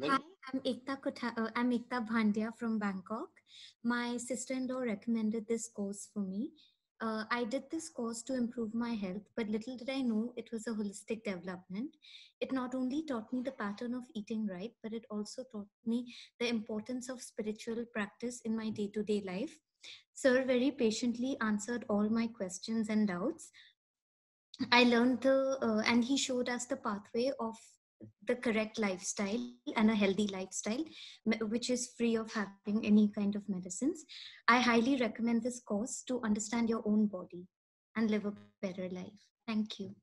Hi, I'm Ekta Kutha- uh, I'm Ekta Bhandia from Bangkok. My sister-in-law recommended this course for me. Uh, I did this course to improve my health, but little did I know it was a holistic development. It not only taught me the pattern of eating right, but it also taught me the importance of spiritual practice in my day-to-day life. Sir very patiently answered all my questions and doubts. I learned the, uh, and he showed us the pathway of the correct lifestyle and a healthy lifestyle, which is free of having any kind of medicines. I highly recommend this course to understand your own body and live a better life. Thank you.